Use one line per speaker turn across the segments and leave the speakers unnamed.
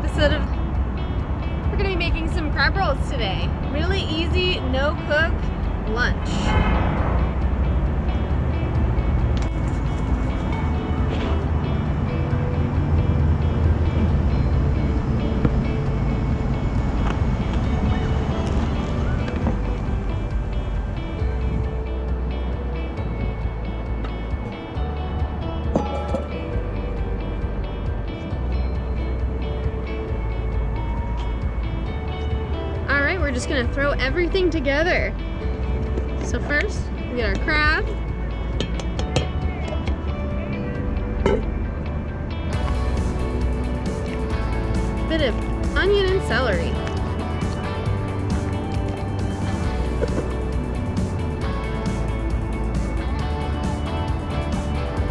instead of, we're gonna be making some crab rolls today. Really easy, no cook lunch. We're just gonna throw everything together. So first, we get our crab. Bit of onion and celery.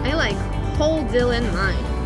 I like whole dill in mine.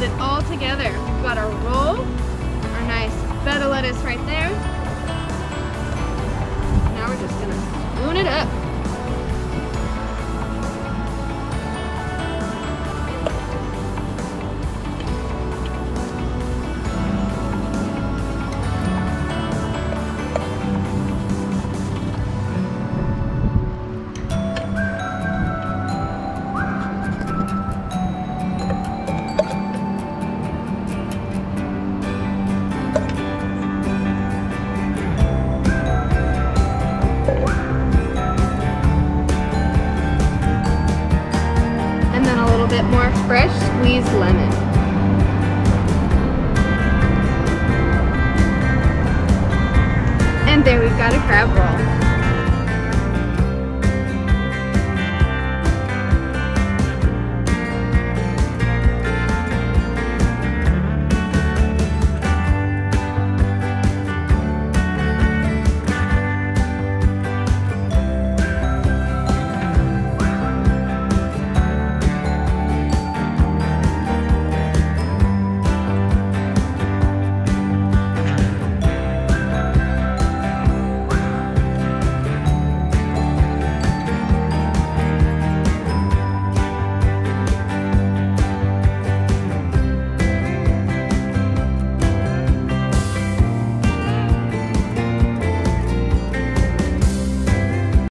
Put it all together. We've got our roll, our nice bed of lettuce right there. Bit more fresh squeezed lemon. And there we've got a crab roll.